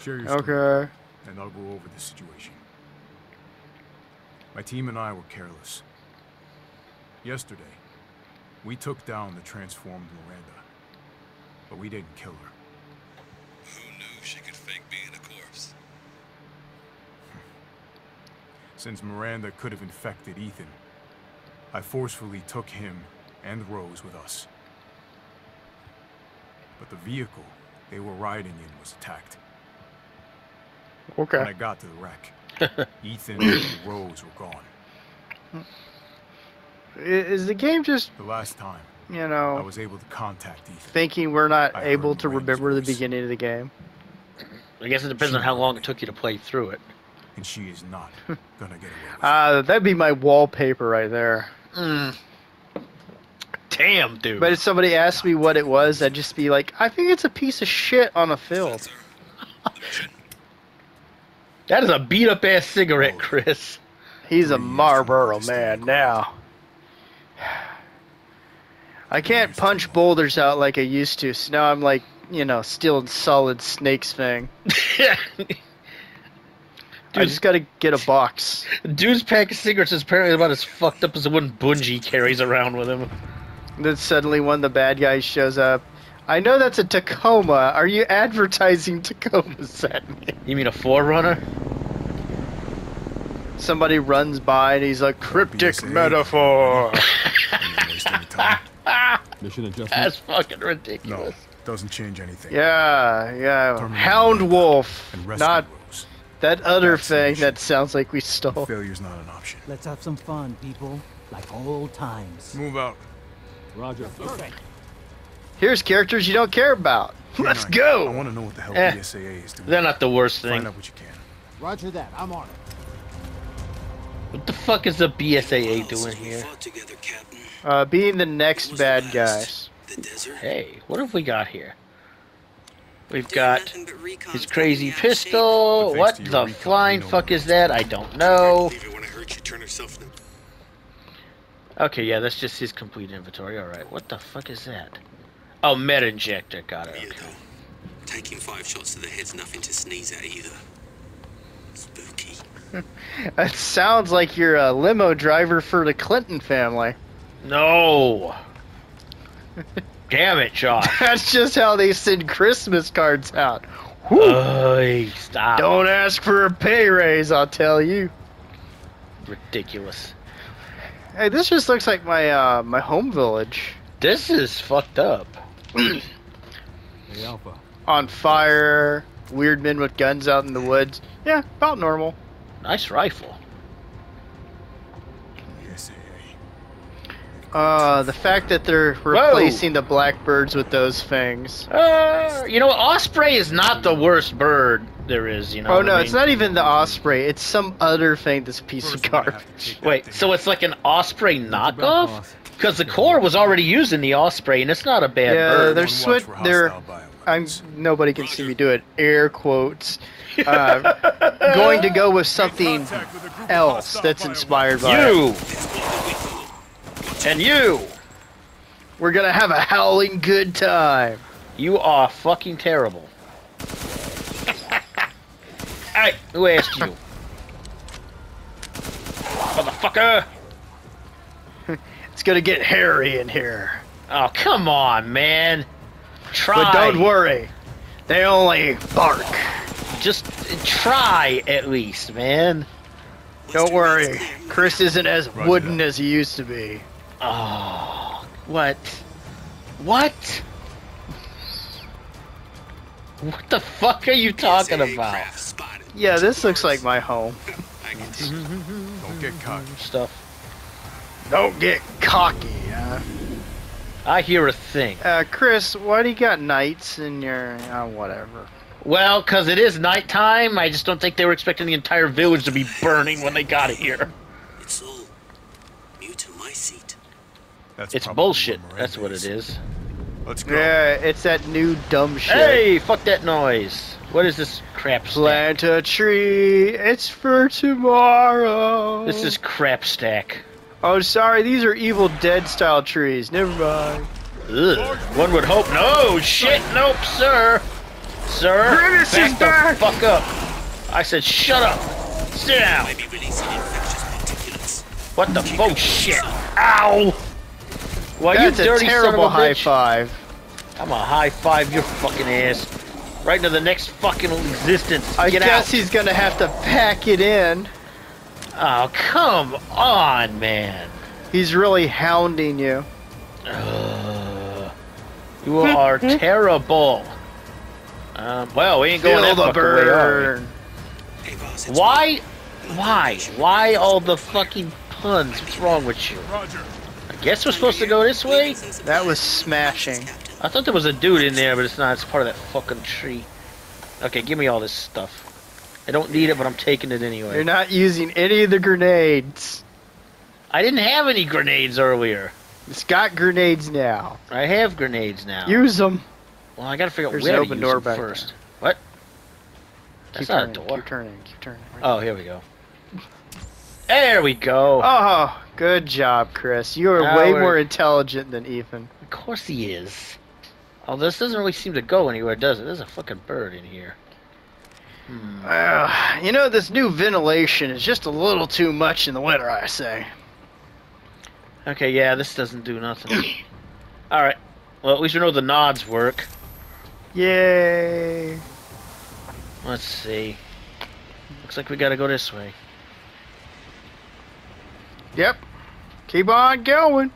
Share your story, Okay. and I'll go over the situation. My team and I were careless. Yesterday, we took down the transformed Miranda, but we didn't kill her. Who knew she could fake being a corpse? Since Miranda could have infected Ethan, I forcefully took him and Rose with us. But the vehicle they were riding in was attacked. Okay. When I got to the wreck, Ethan and Rose were gone. Is the game just, The last time you know, I was able to contact Ethan, thinking we're not I able to Miranda's remember the beginning of the game? I guess it depends on how long it took you to play through it. and she is not gonna get away with it. Uh, that'd be my wallpaper right there. Mm. Damn, dude. But if somebody asked me what it was, I'd just be like, I think it's a piece of shit on a film. Sir, that is a beat up ass cigarette, Chris. He's a Marlboro man now. now. I can't punch boulders out like I used to, so now I'm like, you know, stealing solid snake's fang. I just gotta get a box. Dude's pack of cigarettes is apparently about as fucked up as the one Bungie carries around with him. Then suddenly one of the bad guys shows up. I know that's a Tacoma. Are you advertising Tacomas at me? You mean a Forerunner? Somebody runs by and he's like, cryptic BSA. metaphor. Don't waste. Mission adjustment. That's fucking ridiculous. No, ridiculous. doesn't change anything. yeah, yeah. Terminate Hound Wolf. And Not Rose. that other thing that sounds like we stole. Failure's not an option. Let's have some fun, people. Like old times. Move out. Roger. Here's characters you don't care about. Let's go. I want to know what the hell Eh. BSAA is doing. They're not the worst thing. Find out what you can. Roger that. I'm on it. What the fuck is the BSAA doing here? together, Uh, being the next was the bad guys. The desert? Hey, what have we got here? We've got nothing but recon his crazy me out of shape. pistol. What the recon, flying fuck is that? I don't know. Leave it when I hurt you, turn herself in. Okay, yeah, that's just his complete inventory. Alright, what the fuck is that? Oh, med injector. Got it. Okay. Taking five shots to the head's nothing to sneeze at either. Spooky. It sounds like you're a limo driver for the Clinton family. No. Damn it, Josh. That's just how they send Christmas cards out. Whew. Oy, stop. Don't ask for a pay raise, I'll tell you. Ridiculous. Hey, this just looks like my uh, my home village. This is fucked up. Hey, Alpha. On fire, weird men with guns out in the woods. Yeah, about normal. Nice rifle. BSAA. Uh, the fact that they're replacing the blackbirds with those fangs. Uh, you know? Osprey is not the worst bird there is. You know. Oh no, I it's not even the osprey. It's some other thing This piece of First, we're gonna have garbage. to take that Wait, thing so it's like an Osprey knockoff? Boss. Because the core was already using the Osprey, and it's not a bad Yeah, bird. they're One swi- watch for they're- I'm nobody can see me do it. Air quotes. Uh, going to go with something with a group of else that's inspired by it. You and you, We're gonna have a howling good time. you are fucking terrible. hey, who asked you, motherfucker? It's gonna get hairy in here. Oh, come on, man. Try. But don't worry, they only bark. Just try at least, man. Don't worry, Chris isn't as wooden as he used to be. Oh, what? What? What the fuck are you talking about? Yeah, this looks like my home. I can see. Don't get cocky. Stuff. Don't get cocky, huh? I hear a thing. Uh, Chris, why do you got knights in your... Uh, whatever. Well, because it is nighttime, I just don't think they were expecting the entire village to be burning when they got here. It's all new to my seat. That's It's bullshit. That's what it is. Let's go. Yeah, it's that new dumb shit. Hey, fuck that noise. What is this crap stack? Plant a tree, it's for tomorrow. This is crap stack. Oh, sorry, these are Evil Dead style trees. Never mind. Ugh. One would hope. No, shit, nope, sir. Sir, Grimace back is the back! fuck up. I said shut up. Sit down. Maybe releasing infectious particulates. What the? Oh shit! Ow! Why That's you a dirty terrible son of a high bitch. five. I'm a high five your fucking ass. Right into the next fucking existence. I Get guess out. he's gonna have to pack it in. Oh, come on, man. He's really hounding you. Ugh. you are terrible. Um, well, we ain't going Feel that the fucking way, are we? Hey, Vaz, Why? me. Why? Why all the fucking puns? What's wrong with you? Roger. I guess we're supposed to go this way? That was smashing. I thought there was a dude in there, but it's not. It's part of that fucking tree. Okay, give me all this stuff. I don't need it, but I'm taking it anyway. You're not using any of the grenades. I didn't have any grenades earlier. It's got grenades now. I have grenades now. Use them. well, I gotta figure out There's where to open use door them first. there. What? Keep That's not a turning. door. Keep turning. Keep turning. Oh, here we go. There we go. Oh, good job, Chris. You are Now way we're- more intelligent than Ethan. Of course he is. Oh, this doesn't really seem to go anywhere, does it? There's a fucking bird in here. Hmm. Uh, you know, this new ventilation is just a little too much in the winter, I say. Okay, yeah, this doesn't do nothing. Alright. Well, at least we know the nods work. Yay. Let's see. Looks like we gotta go this way. Yep. Keep on going.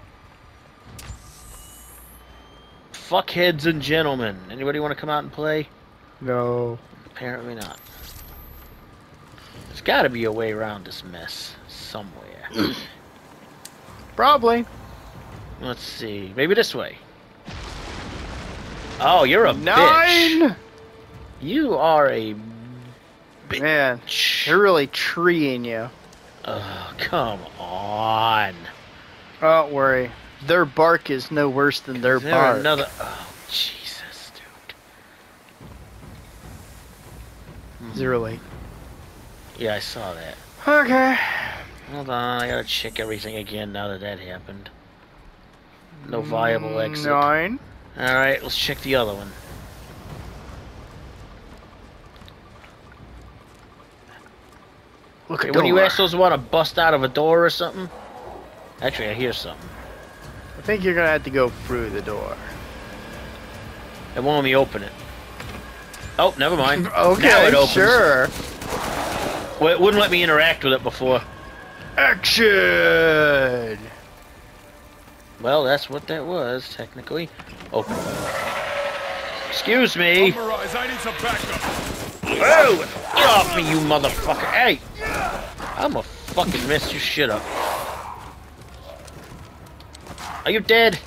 Fuckheads and gentlemen. Anybody want to come out and play? No. Apparently not. There's gotta be a way around this mess. Somewhere. Probably. Let's see. Maybe this way. Oh, you're a bitch. Nine! You are a bitch. Man, bitch. they're really treeing you. Oh, come on. Don't worry. Their bark is no worse than their bark. another? Oh, Jesus, dude. Really. Yeah, I saw that. Okay. Hold on, I gotta check everything again now that that happened. No viable mm, exit. Nine. Alright, let's check the other one. Look Okay, at when you assholes want to bust out of a door or something? Actually, I hear something. I think you're gonna have to go through the door. It won't let me open it. Oh, never mind. Okay, now it opens. sure. Well, it wouldn't let me interact with it before. Action! Well, that's what that was, technically. Open. Excuse me. Mirage, I need some backup. Whoa! Get off me, you motherfucker! Hey! I'ma fucking mess your shit up. Are you dead?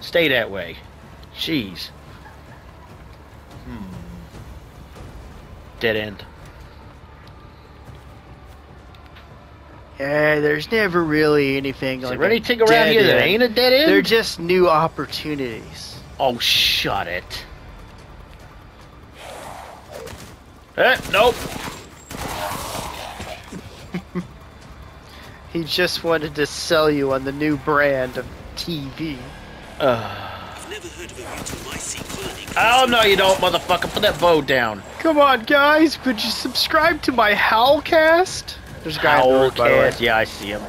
Stay that way. Jeez. Dead end. Yeah, there's never really anything Is like there anything around dead here that end. ain't a dead end? They're just new opportunities. Oh, shut it. Eh, nope. He just wanted to sell you on the new brand of TV. Uh, I've never heard of a Mutomycete colony. Oh, no, you don't, motherfucker. Put that bow down. Come on, guys, could you subscribe to my Howlcast? There's a guy on the roof, by the way. Yeah, I see him.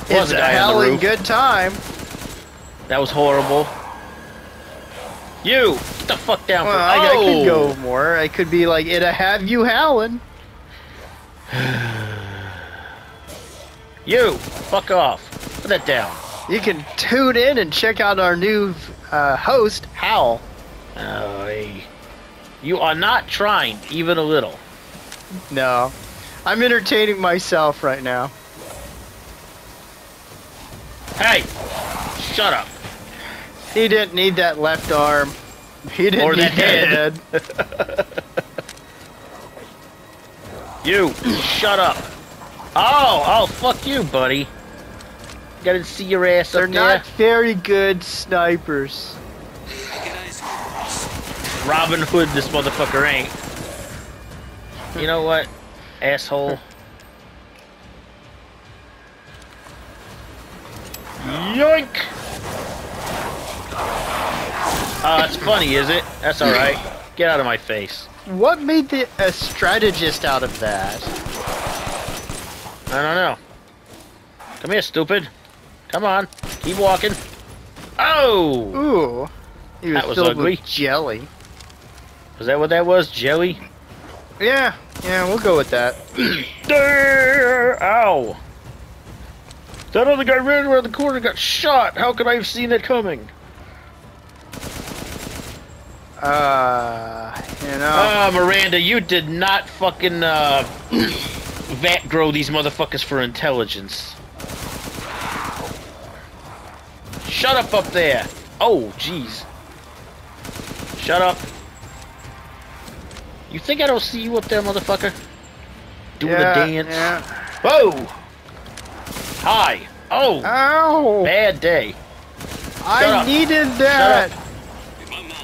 It's Was a a guy on the howling good time. That was horrible. You! Get the fuck down Well, I, I could go more. I could be like, it'll have you howling. You! Fuck off. Put that down. You can tune in and check out our new uh, host, Howl. Oh. You are not trying, even a little. No, I'm entertaining myself right now. Hey! Shut up. He didn't need that left arm. He didn't Or need that head. head. You! Shut up. Oh! Oh, fuck you, buddy. Gotta see your ass They're not very good snipers. Robin Hood, this motherfucker ain't. You know what? Asshole. Yoink! Ah, oh, that's funny, is it? That's alright. Get out of my face. What made the a strategist out of that? I don't know. Come here, stupid. Come on. Keep walking. Oh! Ooh. He was, That was filled ugly. with jelly. Was that what that was? Jelly? Yeah, yeah, we'll go with that. There! Ow! That other guy ran around the corner and got shot. How could I have seen that coming? Uh, you know. Ah, Miranda, you did not fucking uh, vat grow these motherfuckers for intelligence. Shut up up there. Oh, jeez. Shut up. You think I don't see you up there, motherfucker? Doing yeah, a dance. Yeah. Whoa! Hi. Oh, Ow! bad day. I up. needed that. up.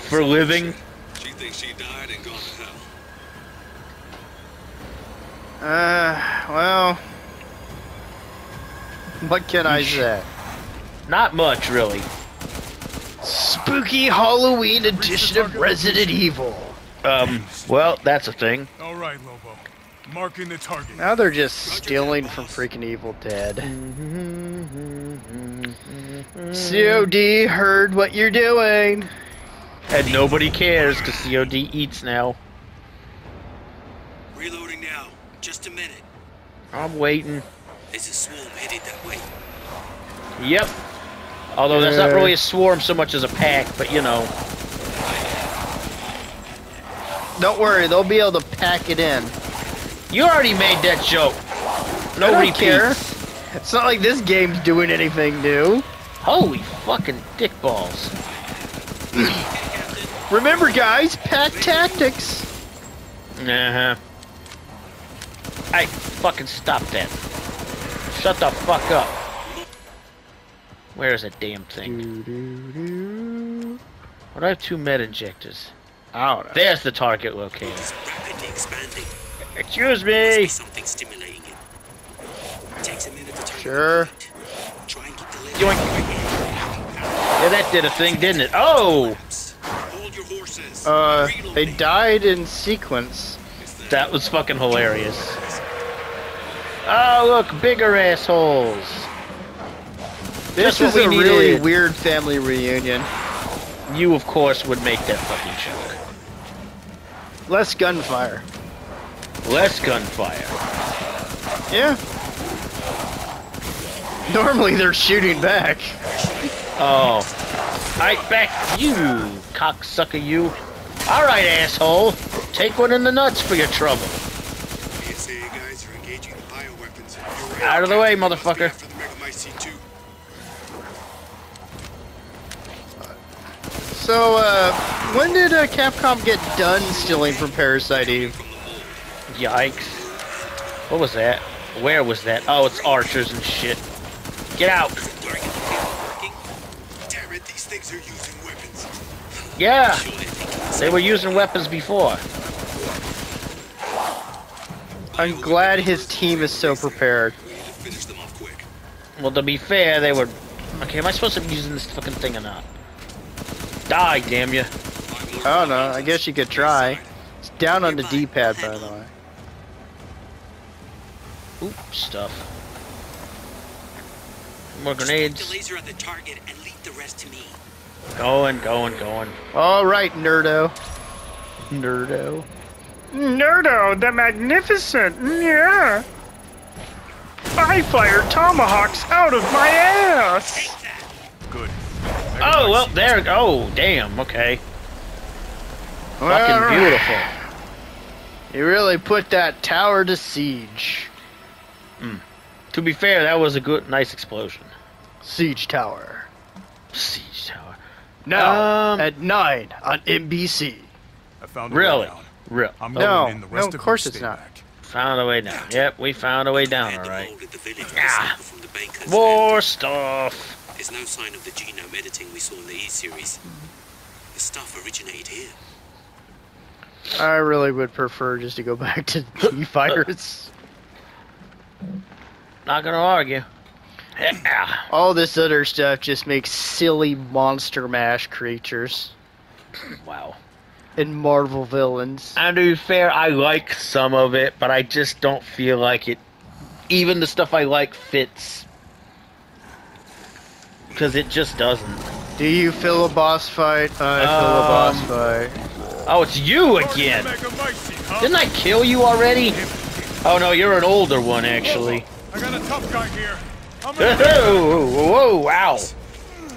For living. She thinks she died and gone to hell. Uh, well. What can I say? Not much, really. Spooky Halloween edition of Resident Evil. Um, well, that's a thing. All right, Lobo. Marking the target. Now they're just stealing from freaking Evil Dead. COD heard what you're doing. And nobody cares because COD eats now. Reloading now. Just a minute. I'm waiting. There's a swarm headed that way. Yep. Although that's not really a swarm so much as a pack, but you know. Don't worry, they'll be able to pack it in. You already made that joke. I No don't repeats. care. It's not like this game's doing anything new. Holy fucking dick balls. Remember, guys, pack tactics. Uh-huh. Hey, fucking stop that. Shut the fuck up. Where's that damn thing? What do I have two med injectors? I don't know. There's the target locator. It's rapidly expanding. Excuse me. something stimulating it. Takes a minute to turn Sure. Try and keep the lid Yoink. Yeah, that did a thing, didn't it? Oh! Hold your horses. Uh, they died in sequence. That was fucking hilarious. Oh, look, bigger assholes. This Just what is we a really weird family reunion. You, of course, would make that fucking joke. Less gunfire. Less gunfire. Yeah. Normally they're shooting back. Oh. Alright, back you, cocksucker, you. Alright, asshole. Take one in the nuts for your trouble. PSA guys are engaging the bioweapons. You're Out of the way, motherfucker. So, uh, when did uh, Capcom get done stealing from Parasite Eve? From the wall. Yikes. What was that? Where was that? Oh, it's archers and shit. Get out. Target appears working. Damn it, these things are using weapons. Yeah, they're were using weapons before. I'm glad his team is so prepared. we need to finish them off quick. Well, to be fair, they were... Okay, am I supposed to be using this fucking thing or not? Die, damn you. I don't know. I guess you could try. It's down on the D-pad, by the way. Oop, stuff. More grenades. the laser at the target and leave the rest to me. Going, going, going. All right, Nerdo. Nerdo. Nerdo the Magnificent, yeah. I fire tomahawks out of my ass. Good. Oh, well, there. Oh, damn, okay. Fucking beautiful. You really put that tower to siege. To be fair, that was a good, nice explosion. Siege tower. Siege tower. Now Um, at nine on NBC. I found a way Really? down. Real. I'm No, in the no, rest of of course it's not. back. Found a way down. Yep, we found a way down, Had alright. all at the village Ah. sample from the bankers. More stuff. There's no sign of the genome editing we saw in the E series. The stuff originated here. I really would prefer just to go back to T virus. Not gonna argue. Yeah. All this other stuff just makes silly monster mash creatures. Wow. And Marvel villains. And to be fair, I like some of it, but I just don't feel like it. Even the stuff I like fits. Because it just doesn't. Do you feel a boss fight? I feel a Um, boss fight. Oh, it's you again! Didn't I kill you already? Oh no, you're an older one actually. I got a tough guy here. Whoa, whoa, whoa, wow.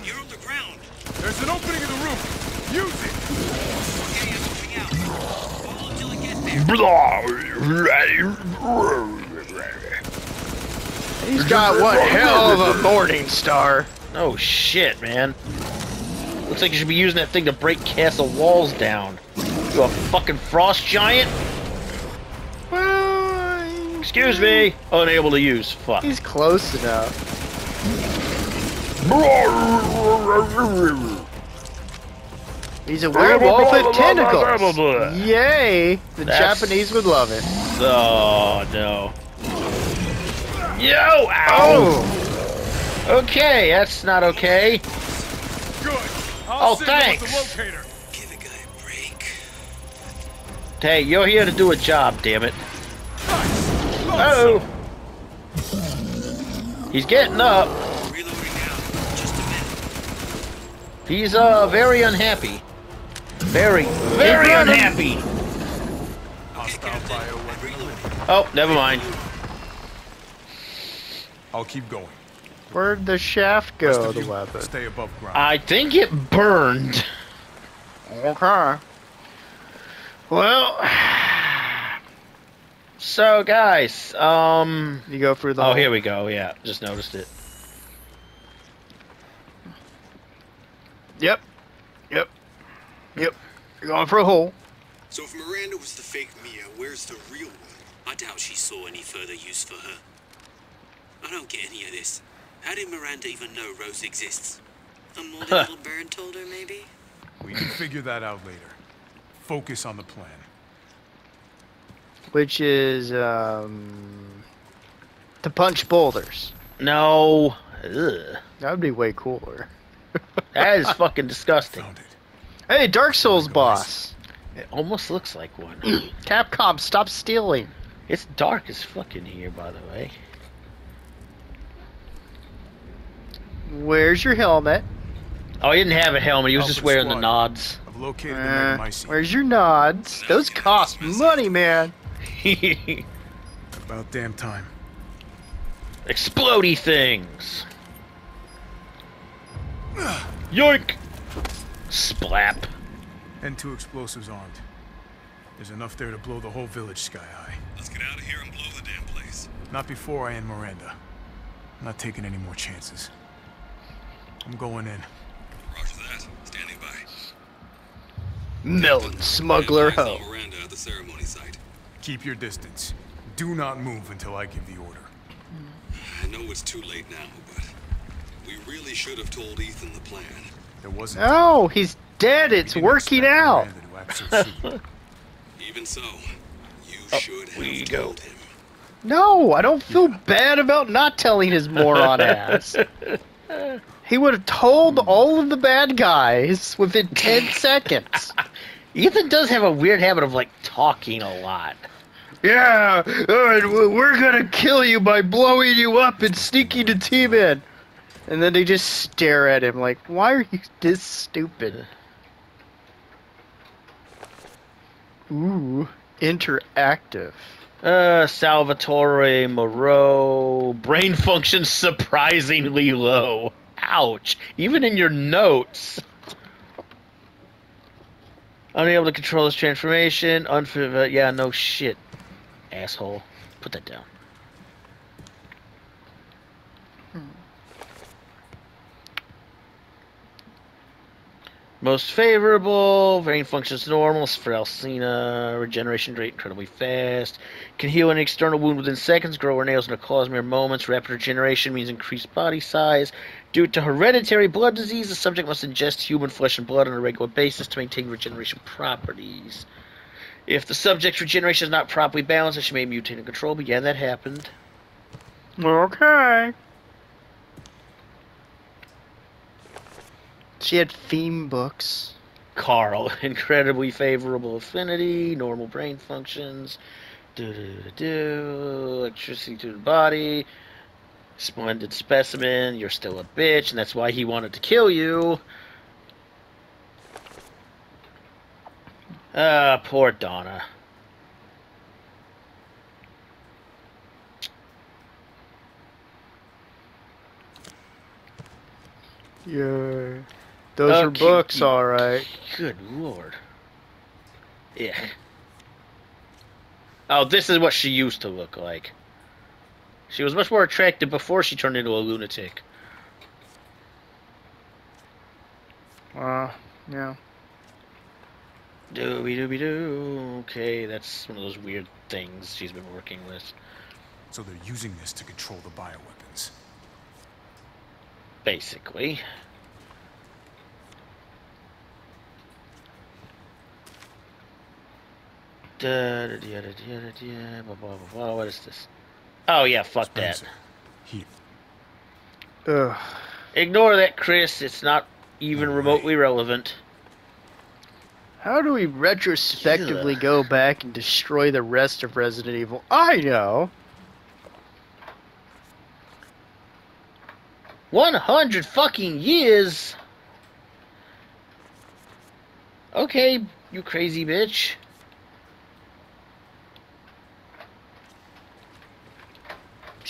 You're on the ground. There's an opening in the roof. Use it. Okay, I'm moving out. Hold until I get there. He's got one hell of a morning star. Oh shit, man. Looks like you should be using that thing to break castle walls down. You a fucking frost giant? Well, Excuse me. Unable to use. Fuck. he's close enough. He's a werewolf with tentacles. Yay! The That's- Japanese would love it. Oh no. Yo! Ow! Oh! Okay, that's not okay. Good. I'll Oh, send you thanks. the. Give a guy a break. Hey, you're here to do a job, damn it. Nice. Oh! He's getting up. Reloading now. Just a minute. He's uh very unhappy. Very, very unhappy. Hostile bioweapon. eliminated. Oh, never mind. I'll keep going. Where'd the shaft go, of the weapon? Stay above ground. I think it burned. Okay. Well, so guys, um, You go through the oh hole. here we go. Yeah, just noticed it. Yep. Yep. Yep. You're going for a hole. So if Miranda was the fake Mia, where's the real one? I doubt she saw any further use for her. I don't get any of this. How did Miranda even know Rose exists? A moldy little bird told her, maybe? We can figure that out later. Focus on the plan. Which is, um. To punch boulders. No, Ugh. That would be way cooler. that is fucking disgusting. Found it. Hey, Dark Souls boss. It almost looks like one. Capcom, stop stealing. It's dark as fucking here, by the way. Where's your helmet? Oh, he didn't have a helmet. He was just Alpha wearing the nods. I've located the Uh, Megamycete. where's your nods? Those cost money, man. About damn time. Explodey things. Yoink! Splap. And two explosives armed. There's enough there to blow the whole village sky high. Let's get out of here and blow the damn place. Not before I end Miranda. I'm not taking any more chances. I'm going in. Roger that. Standing by. Melon smuggler And ho. Miranda at the ceremony site. Keep your distance. Do not move until I give the order. I know it's too late now, but we really should have told Ethan the plan. There wasn't. Oh, he's dead. It's working out. Miranda to act so soon. Even so, you Oh, should have we go. told him. No, I don't feel bad about not telling his moron ass. He would have told all of the bad guys within 10 seconds. Ethan does have a weird habit of like talking a lot. Yeah, alright, we're gonna kill you by blowing you up and sneaking the team in. And then they just stare at him like, why are you this stupid? Ooh, interactive. Uh, Salvatore Moreau. Brain function surprisingly low. Ouch. Even in your notes. Unable to control his transformation. Unfit. Yeah, no shit. Asshole. Put that down. Most favorable, brain functions normal, for Alcina, regeneration rate incredibly fast, can heal an external wound within seconds, grow her nails in a claws mere moments, rapid regeneration means increased body size. Due to hereditary blood disease, the subject must ingest human flesh and blood on a regular basis to maintain regeneration properties. If the subject's regeneration is not properly balanced, she may mutate and control, but yeah, that happened. Okay. She had theme books. Karl, incredibly favorable affinity, normal brain functions, do do do do, electricity to the body, splendid specimen. You're still a bitch, and that's why he wanted to kill you. Ah, poor Donna. Yeah. Those are books, all right. Good lord. Yeah. Oh, this is what she used to look like. She was much more attractive before she turned into a lunatic. Uh, yeah. Dooby dooby doo. Okay, that's one of those weird things she's been working with. So they're using this to control the bioweapons. Basically. Da, da, da, blah, blah, blah. What is this? Oh yeah, fuck that. Spencer, Here. Ugh. Ignore that, Chris. It's not even No remotely relevant. How do we retrospectively go back and destroy the rest of Resident Evil? I know. 100 fucking years? Okay, you crazy bitch.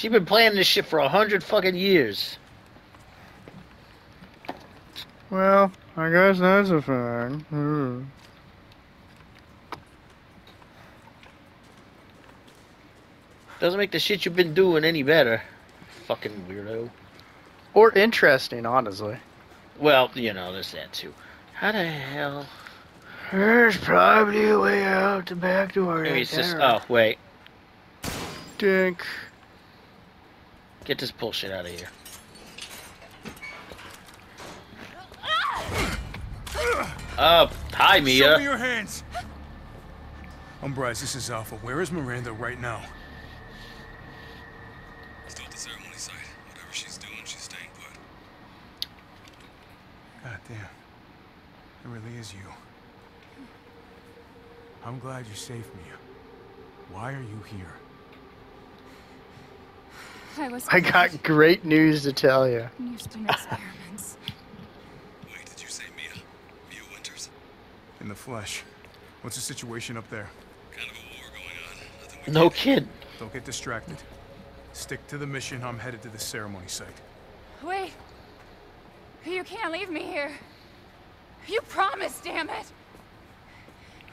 She been planning this shit for a hundred fucking years. Well, I guess that's a thing. Hmm. Doesn't make the shit you've been doing any better. Fucking weirdo. Or interesting, honestly. Well, you know, there's that too. How the hell? There's probably a way out the back door. Maybe it's just. Oh, wait. Dink. Get this bullshit out of here. Uh, hi, Mia. Show me your hands! Umbrise, this is Alpha. Where is Miranda right now? Still at the ceremony site. Whatever she's doing, she's staying put. God damn. It really is you. I'm glad you saved me. Why are you here? I was I got great news to tell you. in experiments. Wait, did you say Mia? Mia Winters? In the flesh. What's the situation up there? Kind of a war going on. Nothing we No can- kid. Don't get distracted. Stick to the mission. I'm headed to the ceremony site. Wait. You can't leave me here. You promised, damn it.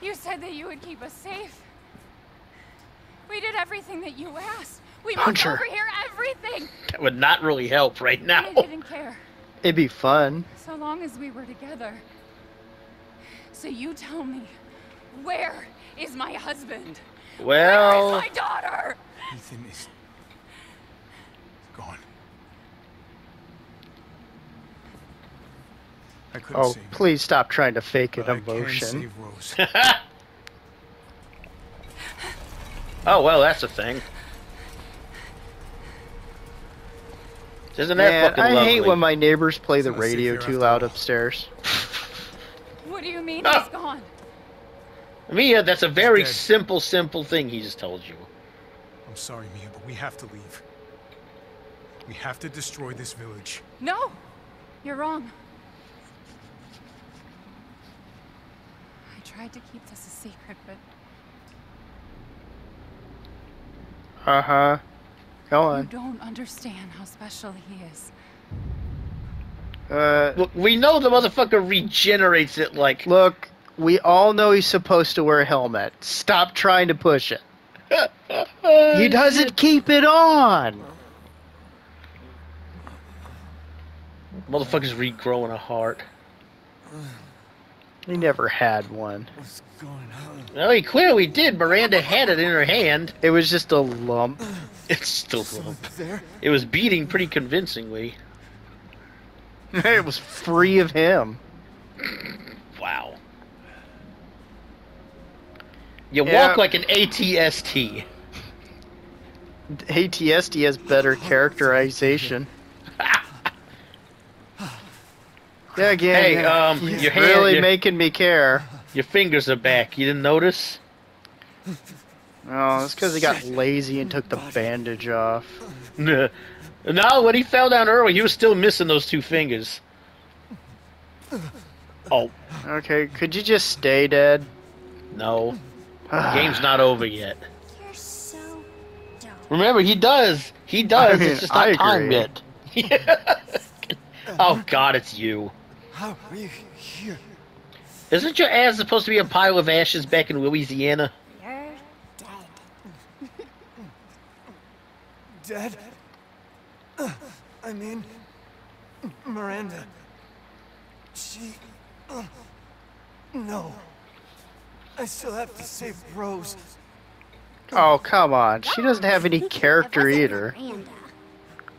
You said that you would keep us safe. We did everything that you asked. We Punch moved her. over everything. That would not really help right now. I didn't care, It'd be fun. so long as we were together. So you tell me, where is my husband? Well, is my daughter? Ethan is gone. I couldn't Oh, save him, please stop trying to fake an but I can emotion. save Rose. oh well, that's a thing. Isn't that Man, fucking I lovely? hate when my neighbors play the It's not safe radio too loud upstairs. What do you mean Ah. he's gone? Mia, that's a very simple, simple thing he just told you. I'm sorry, Mia, but we have to leave. We have to destroy this village. No, you're wrong. I tried to keep this a secret, but Uh huh. Go you don't understand how special he is. Uh, Look, we know the motherfucker regenerates it like. look, we all know he's supposed to wear a helmet. Stop trying to push it. He doesn't keep it on. Motherfucker's regrowing a heart. He never had one. What's going on? Well, he clearly did. Miranda had it in her hand. It was just a lump. It's still There? It was beating pretty convincingly. it was free of him. Wow. You Yeah. walk like an ATST. ATST has better characterization. Yeah, again. Hey, yeah, um, he's your hand- really your- making me care. Your fingers are back. You didn't notice? Oh, it's because he got lazy and took the bandage off. no, when he fell down early, he was still missing those two fingers. Oh, Okay, could you just stay dead? no. The game's not over yet. You're so dumb. Remember, he does. He does. I mean, it's just not I time agree. yet. oh, God, it's you. How are you here? Isn't your ass supposed to be a pile of ashes back in Louisiana? You're dead. Dead? Uh, I mean, Miranda. She. uh, no. I still have to save Rose. Oh, come on. She doesn't have any character either. Miranda.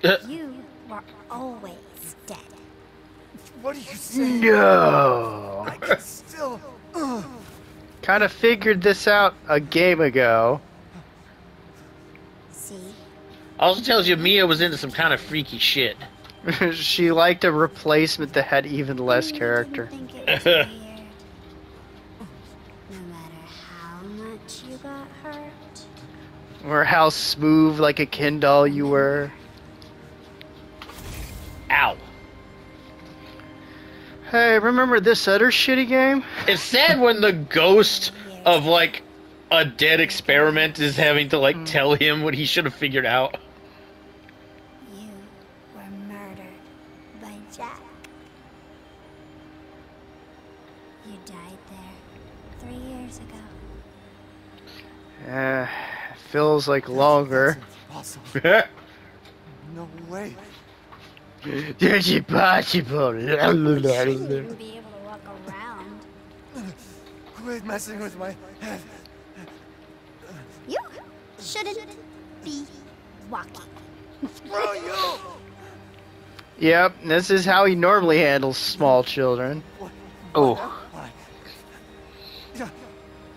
You were always dead. What are you saying? No. I can still. Uh, Kind of figured this out a game ago. See? Also tells you Mia was into some kind of freaky shit. she liked a replacement that had even less You character. didn't think it was weird. No matter how much you. Or how smooth like a Ken doll you were. Ow. Hey, remember this other shitty game? It's sad when the ghost of like a dead experiment is having to like tell him what he should have figured out. You were murdered by Jack. You died there three years ago. Uh, feels like longer. Impossible. No way. Is it possible? You shouldn't even be able to walk around. Quit messing with my head. You shouldn't be walking. Screw you! Yep, this is how he normally handles small children. Oh,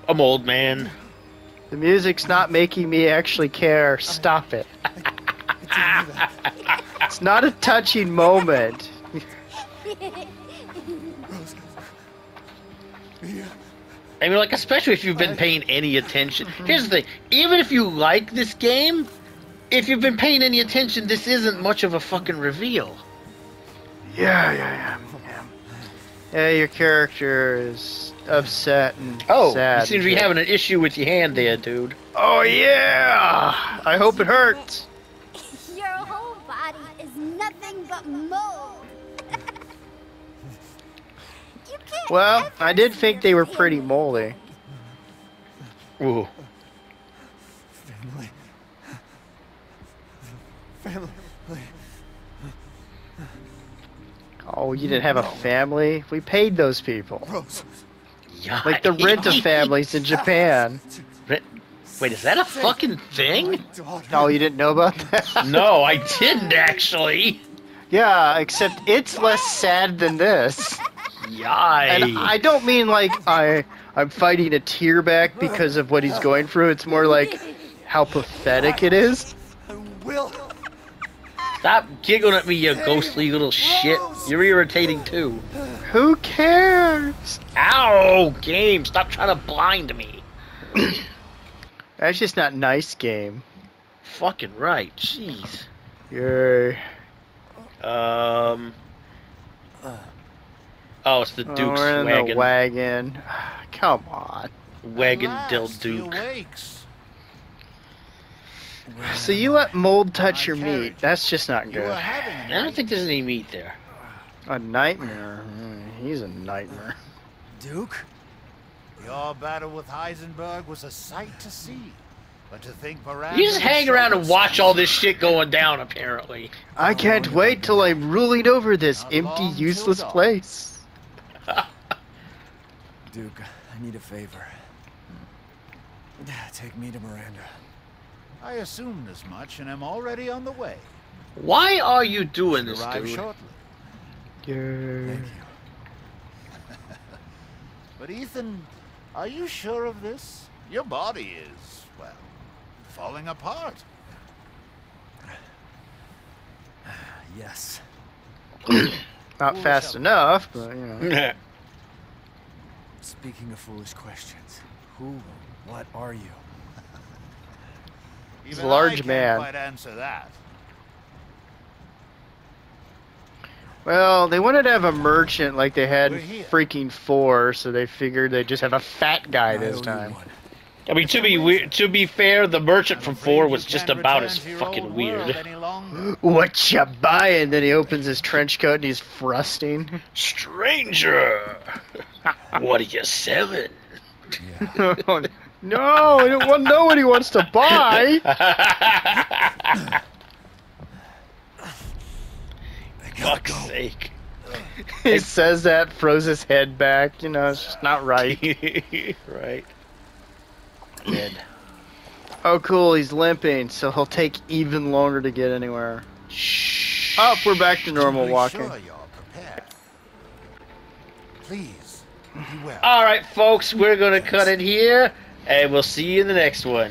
I'm old man. The music's not making me actually care. Stop it. It's not a touching moment. I mean, like, especially if you've been paying any attention. Here's the thing: even if you like this game, if you've been paying any attention, this isn't much of a fucking reveal. Yeah, yeah, yeah. Yeah, yeah your character is upset and Oh, sad. you seem to be having an issue with your hand there, dude. Oh yeah! I hope it hurts. But mold. you can't Well, I did think they were pretty moldy. Ooh. Family. Family. Oh, you didn't have a family? We paid those people. Rose. Yeah. Like the rent of families in Japan. Wait, is that a fucking thing? Daughter. Oh, you didn't know about that? No, I didn't actually. Yeah, except it's less sad than this. Yay. And I don't mean like I I'm fighting a tear back because of what he's going through. It's more like how pathetic it is. Will. Stop giggling at me, you ghostly little shit. You're irritating too. Who cares? Ow, game! Stop trying to blind me. That's just not nice game. Fucking right. Jeez. Yay. Um. Oh, it's the Oh, Duke's we're in wagon. the wagon. Come on. wagon Del Last, he Duke. So you let mold touch your meat. That's just not good. I don't think there's any meat there. A nightmare. Mm, He's a nightmare. Duke? Your battle with Heisenberg was a sight to see. But to think Miranda You just hang around and watch all this shit going down, apparently. I can't wait till I'm ruling over this Not empty, useless dawn. place. Duke, I need a favor. Take me to Miranda. I assumed as much and am already on the way. Why are you doing this, arrive dude? shortly. Yeah. Thank you. But Ethan, are you sure of this? Your body is, well, falling apart. Yes. Not fast enough, but you know. Speaking of foolish questions, who what are you? He's a large I man. quite answer that. Well, they wanted to have a merchant like they had We're in here. freaking four, so they figured they'd just have a fat guy this time. one. I mean, to be we- to be fair, the merchant from four was just about as fucking weird. world any. What you buying? Then he opens his trench coat and he's thrusting. Stranger, what are you selling? Oh, no, I don't want know what he wants to buy. Fuck's sake. he says that, throws his head back. You know, it's just not right. right. Dead. Oh, cool. He's limping, so he'll take even longer to get anywhere. Up, we're back to normal walking. Sure. Please, well. All right, folks, we're gonna cut it here, and we'll see you in the next one.